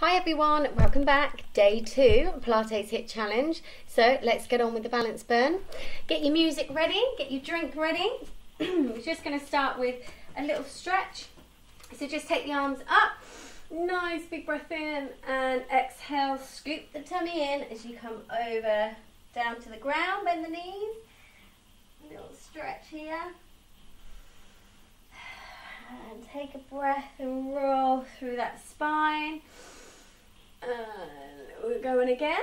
Hi everyone, welcome back. Day two, Pilates HIIT Challenge. So let's get on with the balance burn. Get your music ready, get your drink ready. We're just going to start with a little stretch. So just take the arms up, nice big breath in, and exhale, scoop the tummy in as you come over down to the ground, bend the knees. A little stretch here. And take a breath and roll through that spine. And we're going again.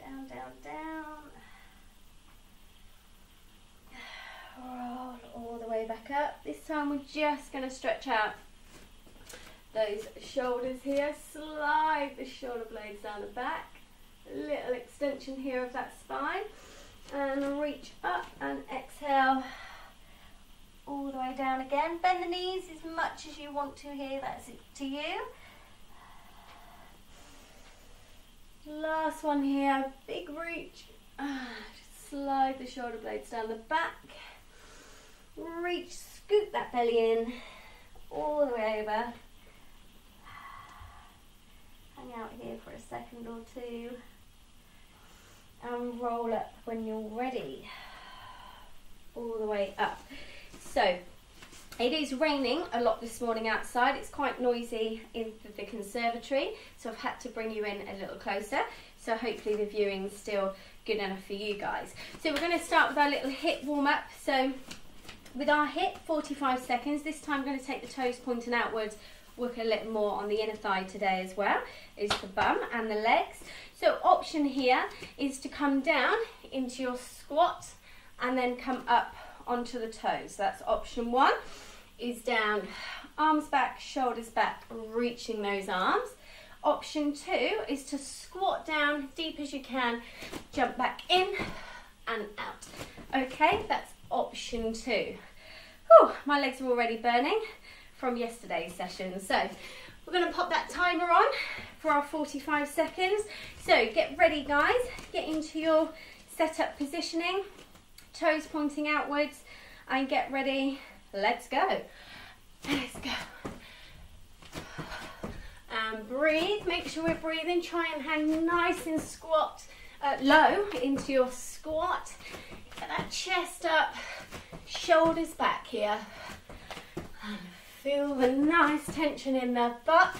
Down, down, down. Roll all the way back up. This time we're just going to stretch out those shoulders here. Slide the shoulder blades down the back. Little extension here of that spine. And reach up and exhale all the way down again. Bend the knees as much as you want to here, that's it to you. Last one here, big reach. Ah, just slide the shoulder blades down the back. Reach, scoop that belly in, all the way over. Hang out here for a second or two. And roll up when you're ready. All the way up. So it is raining a lot this morning outside. It's quite noisy in the conservatory, so I've had to bring you in a little closer. So hopefully the viewing's still good enough for you guys. So we're going to start with our little hip warm up. So with our hip, 45 seconds. This time I'm going to take the toes pointing outwards, work a little more on the inner thigh today as well, is the bum and the legs. So option here is to come down into your squat and then come up onto the toes. That's option one, is down, arms back, shoulders back, reaching those arms. Option two is to squat down deep as you can, jump back in and out. Okay, that's option two. Whew, my legs are already burning from yesterday's session. So we're going to pop that timer on for our 45 seconds. So get ready guys, get into your setup positioning toes pointing outwards, and get ready. Let's go. Let's go. And breathe. Make sure we're breathing. Try and hang nice and squat, uh, low into your squat. Get that chest up, shoulders back here. And feel the nice tension in the butt,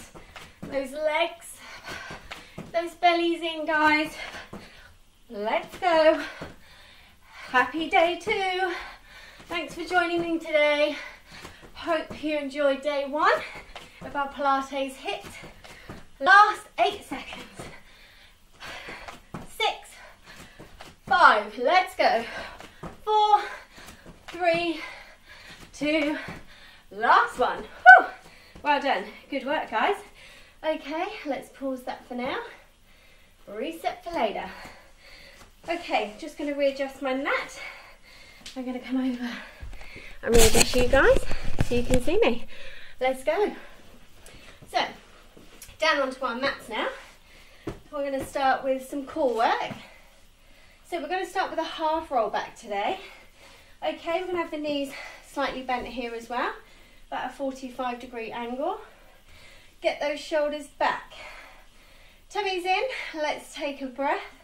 those legs, those bellies in, guys. Let's go. Happy day two. Thanks for joining me today. Hope you enjoyed day one of our Pilates HIIT. Last eight seconds. Six, five, let's go. Four, three, two, last one. Whew. Well done. Good work, guys. Okay, let's pause that for now. Reset for later. Okay, just going to readjust my mat. I'm to come over and readjust you guys so you can see me. Let's go. So, down onto our mats now. We're going to start with some core work. So we're going to start with a half roll back today. Okay, we're to have the knees slightly bent here as well, about a 45 degree angle. Get those shoulders back. Tummy's in, let's take a breath.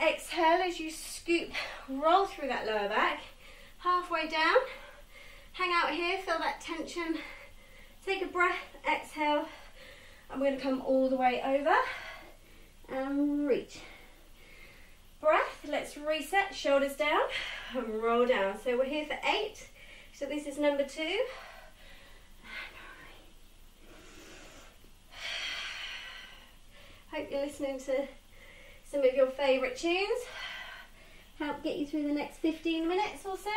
Exhale as you scoop, roll through that lower back, halfway down. Hang out here, feel that tension. Take a breath, exhale. I'm going to come all the way over and reach. Breath, let's reset, shoulders down and roll down. So we're here for eight. So this is number two. Hope you're listening to some of your favourite tunes. Help get you through the next 15 minutes or so.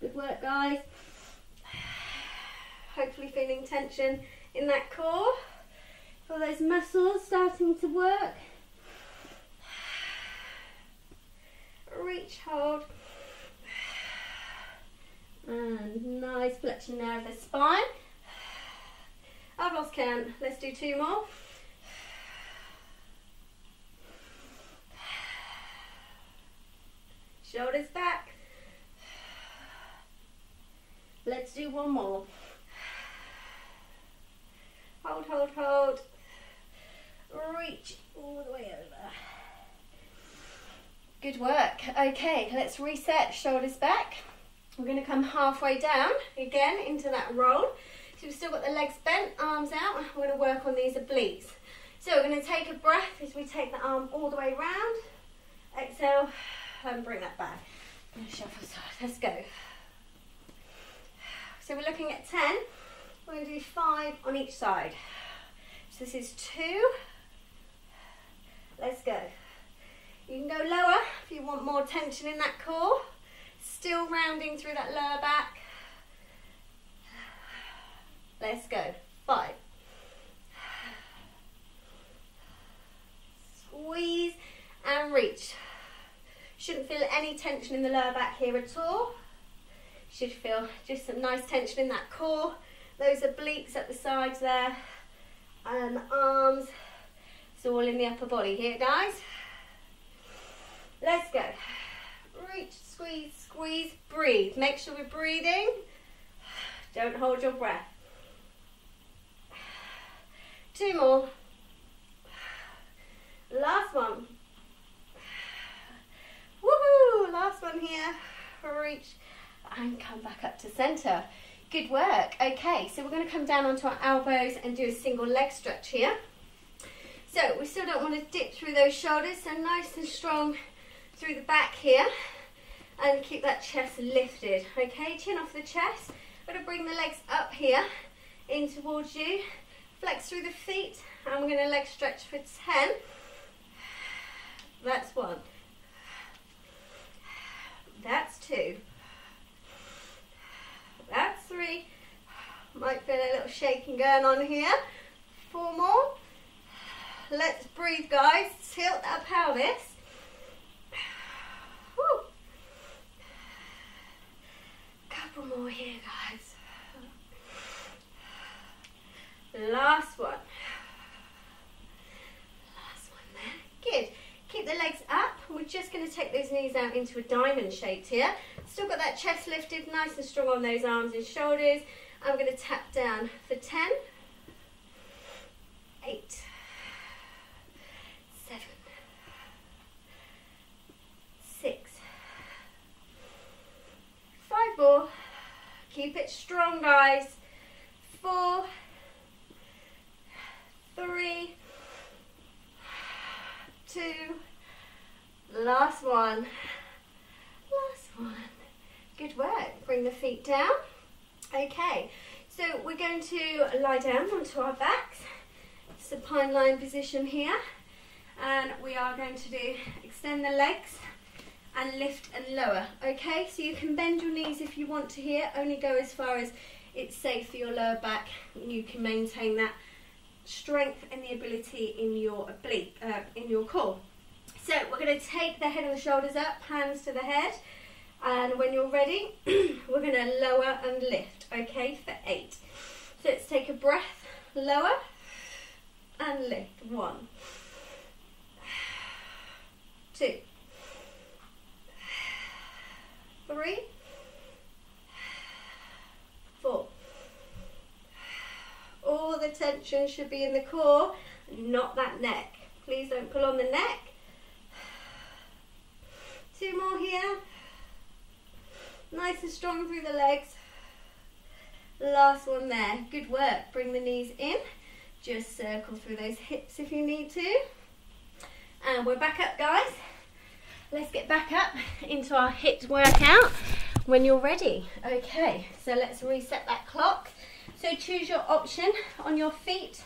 Good work, guys. Hopefully feeling tension in that core. Feel those muscles starting to work. Reach, hold. And nice flexion there of the spine. I've lost count. Let's do two more. Shoulders back. Let's do one more. Hold, hold, hold. Reach all the way over. Good work. Okay, let's reset. Shoulders back. We're going to come halfway down again into that roll. So we've still got the legs bent, arms out. We're going to work on these obliques. So we're going to take a breath as we take the arm all the way round. Exhale and bring that back. Shuffle side. Let's go. So we're looking at 10. We're going to do five on each side. So this is two. Let's go. You can go lower if you want more tension in that core. Still rounding through that lower back. Let's go. Five. Squeeze and reach. Shouldn't feel any tension in the lower back here at all. Should feel just some nice tension in that core. Those obliques at the sides there. And the arms. It's all in the upper body here, guys. Let's go. Reach, squeeze, squeeze, breathe. Make sure we're breathing. Don't hold your breath. Two more. Last one. Woohoo! Last one here. Reach and come back up to center. Good work. Okay, so we're going to come down onto our elbows and do a single leg stretch here. So we still don't want to dip through those shoulders, so nice and strong through the back here. And keep that chest lifted. Okay, chin off the chest. Going to bring the legs up here, in towards you. Flex through the feet, and we're going to leg stretch for 10. That's one. That's two. That's three. Might feel a little shaking going on here. Four more. Let's breathe, guys. Tilt that pelvis. Woo. Couple more here, guys. Last one. Last one there. Good. Keep the legs up. We're just going to take those knees out into a diamond shape here. Still got that chest lifted, nice and strong on those arms and shoulders. I'm going to tap down for 10, 8, 7, 6, 5 more. Keep it strong, guys. 4, 3, two, last one, last one. Good work. Bring the feet down. Okay, so we're going to lie down onto our backs. Supine lying position here. And we are going to do extend the legs and lift and lower. Okay, so you can bend your knees if you want to here. Only go as far as it's safe for your lower back. You can maintain that strength and the ability in your oblique, uh, in your core. So we're going to take the head and the shoulders up, hands to the head. And when you're ready, we're going to lower and lift, okay, for eight. So let's take a breath, lower and lift. One, two, three, four, all the tension should be in the core, not that neck. Please don't pull on the neck. Two more here. Nice and strong through the legs. Last one there. Good work. Bring the knees in. Just circle through those hips if you need to. And we're back up, guys. Let's get back up into our HIIT workout when you're ready. Okay, so let's reset that clock. So choose your option on your feet,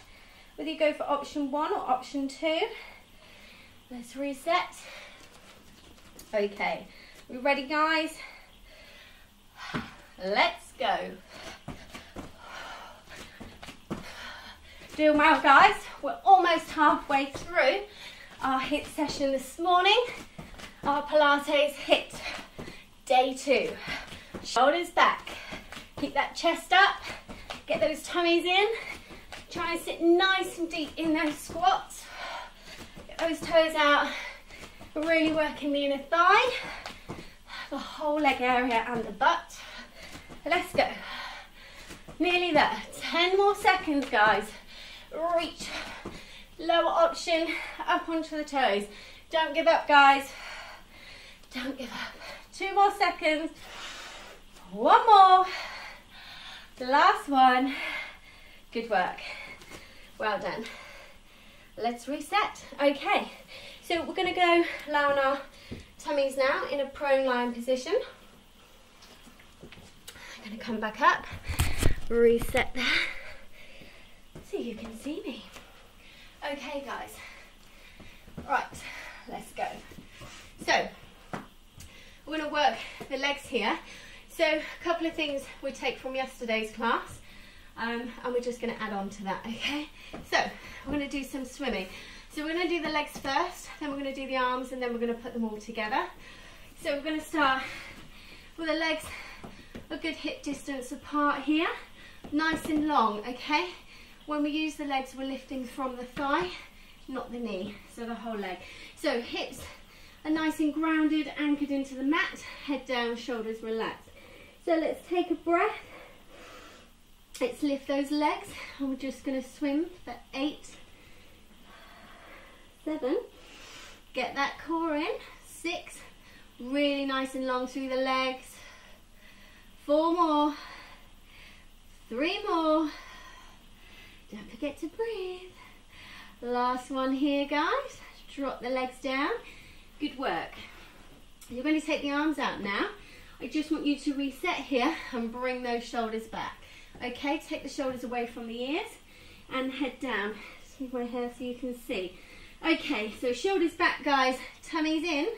whether you go for option one or option two. Let's reset. Okay, we ready guys? Let's go. Doing well guys, we're almost halfway through our HIIT session this morning. Our Pilates HIIT, day two. Shoulders back, keep that chest up, Get those tummies in. Try and sit nice and deep in those squats. Get those toes out. Really working the inner thigh, the whole leg area and the butt. Let's go. Nearly there. 10 more seconds, guys. Reach. Lower option, up onto the toes. Don't give up, guys. Don't give up. Two more seconds. One more. The last one. Good work. Well done. Let's reset. Okay, so we're going to go lie on our tummies now in a prone lying position. I'm going to come back up, reset there, so you can see me. Okay, guys. Right, let's go. So, we're going to work the legs here. So, a couple of things we take from yesterday's class. Um, and we're just going to add on to that, okay? So, we're going to do some swimming. So we're going to do the legs first, then we're going to do the arms, and then we're going to put them all together. So we're going to start with the legs a good hip distance apart here, nice and long, okay? When we use the legs, we're lifting from the thigh, not the knee, so the whole leg. So hips are nice and grounded, anchored into the mat, head down, shoulders relaxed. So let's take a breath. Let's lift those legs, and we're just going to swim for eight, seven. Get that core in. Six. Really nice and long through the legs. Four more. Three more. Don't forget to breathe. Last one here, guys. Drop the legs down. Good work. You're going to take the arms out now. I just want you to reset here and bring those shoulders back. Okay, take the shoulders away from the ears and head down. See my hair so you can see. Okay, so shoulders back, guys. Tummies in.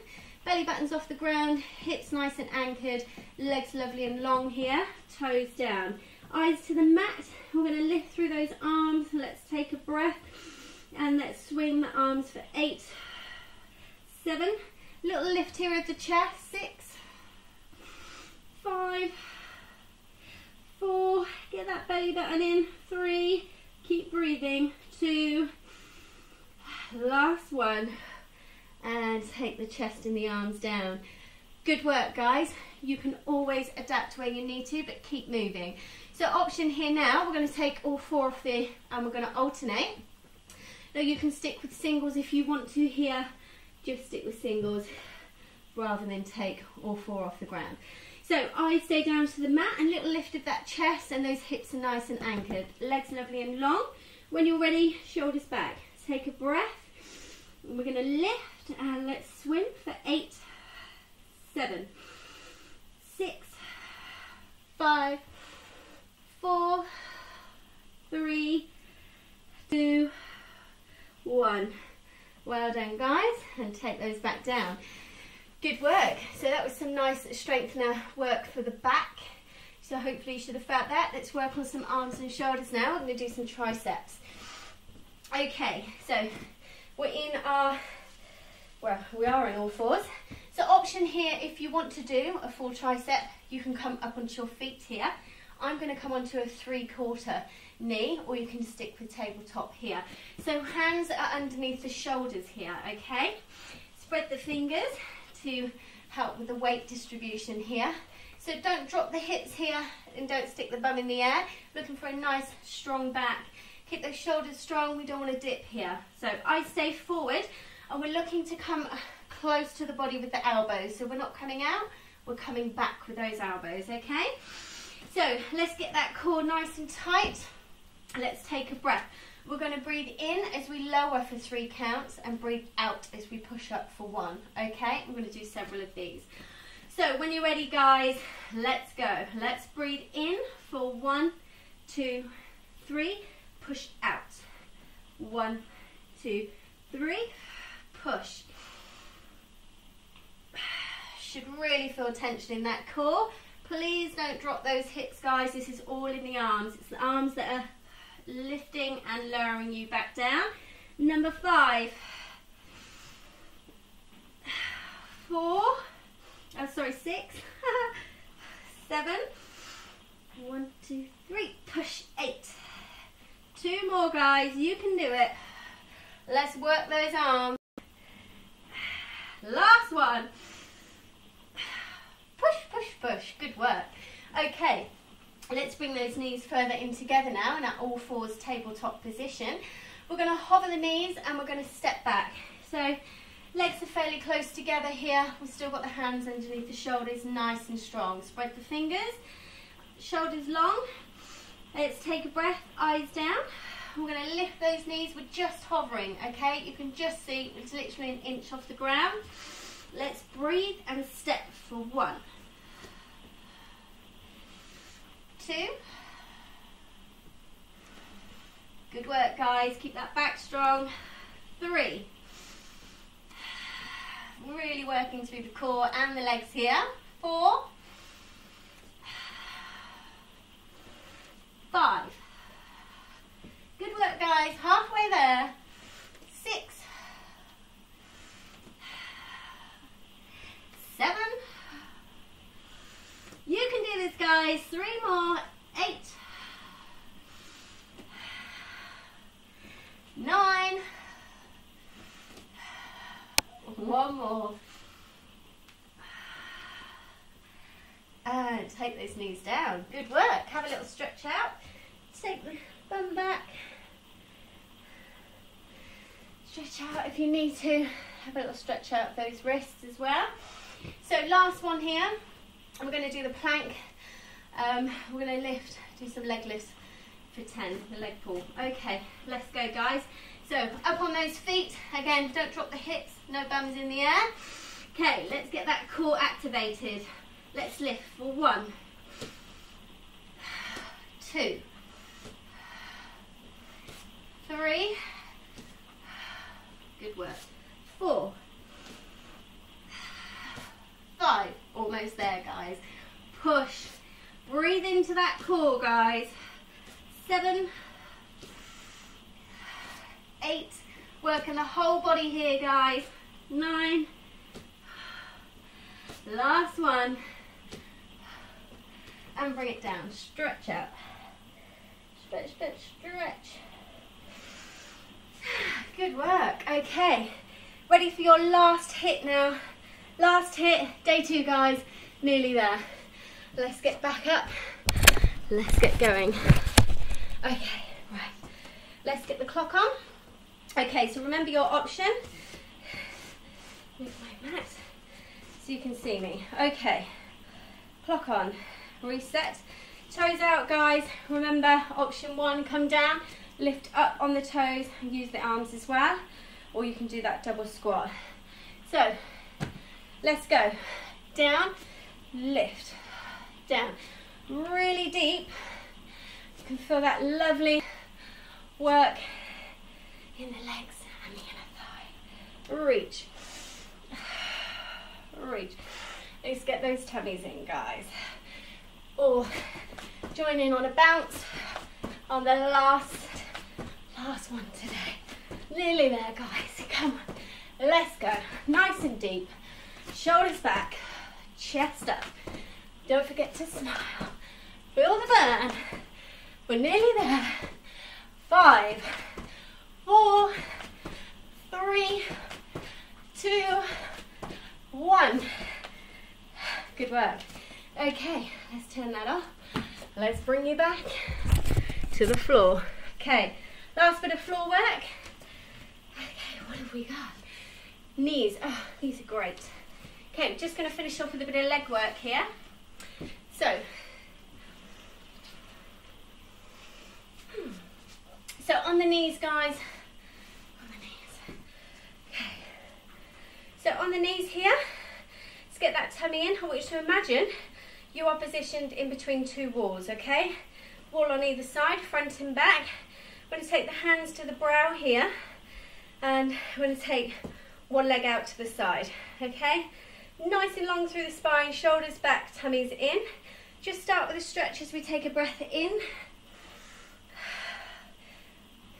Belly buttons off the ground. Hips nice and anchored. Legs lovely and long here. Toes down. Eyes to the mat. We're going to lift through those arms. Let's take a breath. And let's swing the arms for eight, seven. Little lift here of the chest. Six, five, four. Get that belly button in. Three. Keep breathing. Two last one and take the chest and the arms down. Good work guys. You can always adapt where you need to but keep moving. So option here now we're going to take all four of the and we're going to alternate. Now you can stick with singles if you want to here. Just stick with singles rather than take all four off the ground. So I stay down to the mat and little lift of that chest and those hips are nice and anchored. Legs lovely and long. When you're ready shoulders back take a breath we're going to lift and let's swim for eight, seven, six, five, four, three, two, one. Well done, guys, and take those back down. Good work. So that was some nice strengthener work for the back. So hopefully you should have felt that. Let's work on some arms and shoulders now. We're going to do some triceps. Okay, so we're in our, well, we are in all fours. So option here, if you want to do a full tricep, you can come up onto your feet here. I'm going to come onto a three quarter knee or you can stick with tabletop here. So hands are underneath the shoulders here, okay? Spread the fingers to help with the weight distribution here. So don't drop the hips here and don't stick the bum in the air. Looking for a nice strong back Keep those shoulders strong. We don't want to dip here. So I stay forward and we're looking to come uh, close to the body with the elbows. So we're not coming out, we're coming back with those elbows, okay? So let's get that core nice and tight. Let's take a breath. We're going to breathe in as we lower for three counts and breathe out as we push up for one, okay? I'm going to do several of these. So when you're ready, guys, let's go. Let's breathe in for one, two, three push out. One, two, three, push. Should really feel tension in that core. Please don't drop those hips, guys. This is all in the arms. It's the arms that are lifting and lowering you back down. Number five. Four. Oh, sorry, six. Seven. One, two, three. Push eight. Two more, guys. You can do it. Let's work those arms. Last one. Push, push, push. Good work. Okay. Let's bring those knees further in together now in our all fours tabletop position. We're going to hover the knees and we're going to step back. So legs are fairly close together here. We've still got the hands underneath the shoulders, nice and strong. Spread the fingers, shoulders long. Let's take a breath, eyes down. We're going to lift those knees. We're just hovering, okay? You can just see it's literally an inch off the ground. Let's breathe and step for one, two. Good work, guys. Keep that back strong. Three. Really working through the core and the legs here. Four. Five. Good work, guys. Halfway there. Six. Seven. You can do this, guys. Three more. Eight. Nine. One more. And take those knees down. Good work. Have a little stretch out. Take the bum back. Stretch out if you need to. Have a little stretch out those wrists as well. So last one here. We're going to do the plank. Um, we're going to lift, do some leg lifts for 10, the leg pull. Okay, let's go guys. So up on those feet. Again, don't drop the hips, no bums in the air. Okay, let's get that core activated. Let's lift for one, two, three, good work, four, five, almost there guys, push, breathe into that core guys, seven, eight, working the whole body here guys, nine, last one, and bring it down, stretch out, stretch, stretch, stretch, good work, okay, ready for your last hit now, last hit, day two guys, nearly there, let's get back up, let's get going, okay, right, let's get the clock on, Okay, so remember your option. Move my mat so you can see me. Okay, clock on, reset. Toes out, guys. Remember option one, come down, lift up on the toes, use the arms as well, or you can do that double squat. So, let's go. Down, lift, down. Really deep. You can feel that lovely work in the legs and the inner thigh. Reach. Reach. Let's get those tummies in, guys. Or join in on a bounce on the last, last one today. Nearly there, guys. Come on. Let's go. Nice and deep. Shoulders back. Chest up. Don't forget to smile. Feel the burn. We're nearly there. Five four, three, two, one. Good work. Okay, let's turn that off. Let's bring you back to the floor. Okay, last bit of floor work. Okay, what have we got? Knees. Oh, these are great. Okay, just going to finish off with a bit of leg work here. So, hmm. so on the knees, guys, on the knees. Okay. So on the knees here, let's get that tummy in. I want you to imagine you are positioned in between two walls, okay? Wall on either side, front and back. I'm going to take the hands to the brow here and I'm going to take one leg out to the side, okay? Nice and long through the spine, shoulders back, tummies in. Just start with a stretch as we take a breath in.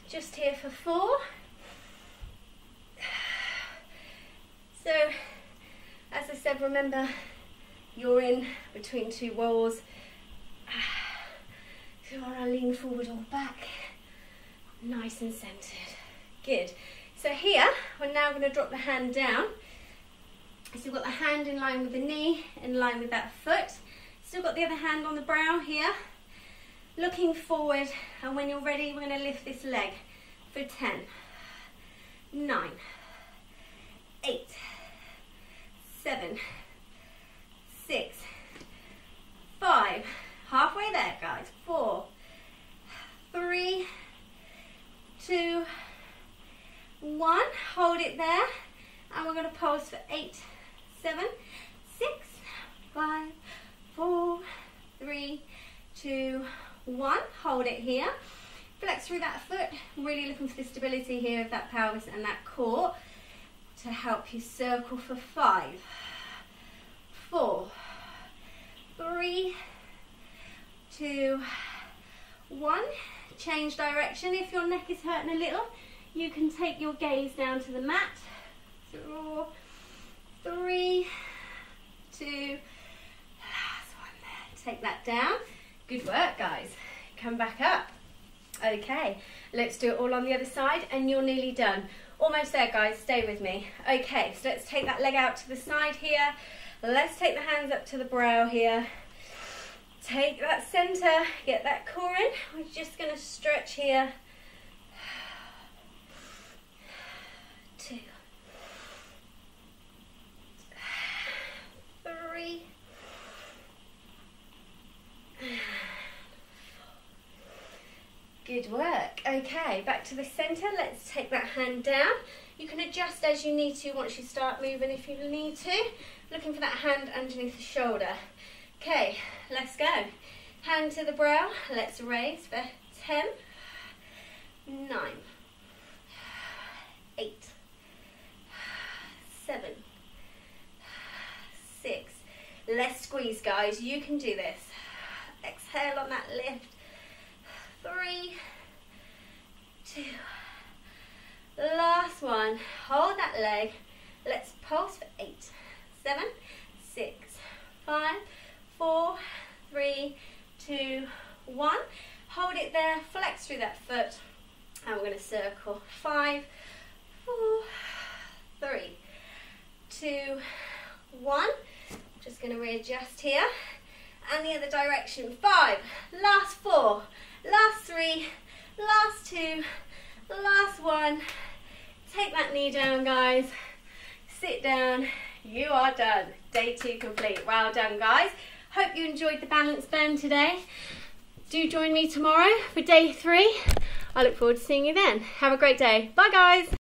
Just here for four. So, as I said, remember you're in between two walls. You want to lean forward or back, nice and centered. Good. So here, we're now going to drop the hand down. So we've got the hand in line with the knee, in line with that foot. Still got the other hand on the brow here. looking forward, and when you're ready, we're going to lift this leg for 10, 9, 8, 7, 6, 5, halfway there guys, 4, 3, 2, 1, hold it there, and we're going to pause for 8, 7, 6, 5, 4, 3, two, one. Hold it here. Flex through that foot. Really looking for the stability here of that pelvis and that core to help you circle for five, four, three, two, one. Change direction. If your neck is hurting a little, you can take your gaze down to the mat. Four, three, two, last one there. Take that down. Good work, guys. Come back up. Okay, let's do it all on the other side and you're nearly done. Almost there, guys. Stay with me. Okay, so let's take that leg out to the side here. Let's take the hands up to the brow here. Take that center, get that core in. We're just going to stretch here. Two. Three. Good work. Okay, back to the centre. Let's take that hand down. You can adjust as you need to once you start moving if you need to. Looking for that hand underneath the shoulder. Okay, let's go. Hand to the brow. Let's raise for 10, 9, 8, 7, 6. Let's squeeze, guys. You can do this. Exhale on that lift three, two, last one. Hold that leg. Let's pulse for eight, seven, six, five, four, three, two, one. Hold it there, flex through that foot, and we're going to circle. Five, four, three, two, one. Just going to readjust here. And the other direction. Five, last four, Last three, last two, last one. Take that knee down, guys. Sit down. You are done. Day two complete. Well done, guys. Hope you enjoyed the balance bend today. Do join me tomorrow for day three. I look forward to seeing you then. Have a great day. Bye, guys.